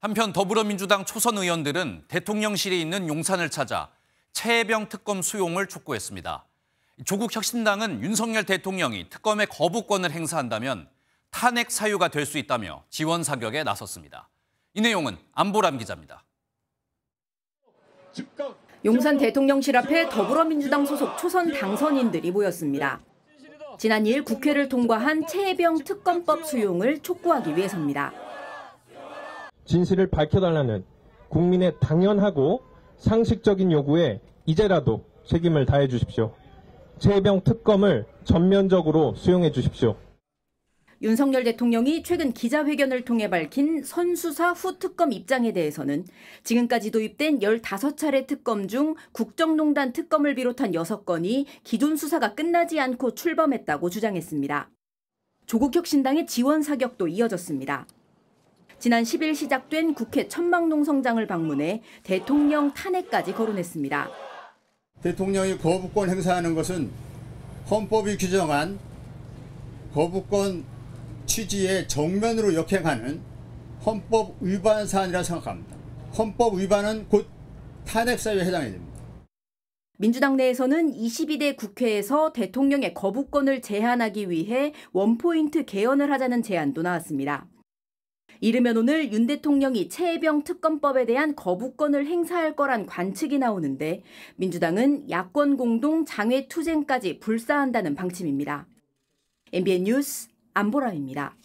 한편 더불어민주당 초선 의원들은 대통령실에 있는 용산을 찾아 최혜병 특검 수용을 촉구했습니다. 조국 혁신당은 윤석열 대통령이 특검의 거부권을 행사한다면 탄핵 사유가 될 수 있다며 지원 사격에 나섰습니다. 이 내용은 안보람 기자입니다. 용산 대통령실 앞에 더불어민주당 소속 초선 당선인들이 모였습니다. 지난 2일 국회를 통과한 최혜병 특검법 수용을 촉구하기 위해서입니다. 진실을 밝혀달라는 국민의 당연하고 상식적인 요구에 이제라도 책임을 다해 주십시오. 최혜병 특검을 전면적으로 수용해 주십시오. 윤석열 대통령이 최근 기자회견을 통해 밝힌 선수사 후 특검 입장에 대해서는 지금까지 도입된 15차례 특검 중 국정농단 특검을 비롯한 6건이 기존 수사가 끝나지 않고 출범했다고 주장했습니다. 조국 혁신당의 지원 사격도 이어졌습니다. 지난 10일 시작된 국회 천막농 성장을 방문해 대통령 탄핵까지 거론했습니다. 대통령이 거부권 행사하는 것은 헌법이 규정한 거부권 취지에 정면으로 역행하는 헌법 위반 사안이라 생각합니다. 헌법 위반은 곧 탄핵 사유에 해당이 됩니다. 민주당 내에서는 22대 국회에서 대통령의 거부권을 제한하기 위해 원포인트 개헌을 하자는 제안도 나왔습니다. 이르면 오늘 윤 대통령이 최혜병 특검법에 대한 거부권을 행사할 거란 관측이 나오는데 민주당은 야권 공동 장외 투쟁까지 불사한다는 방침입니다. MBN 뉴스 안보람입니다.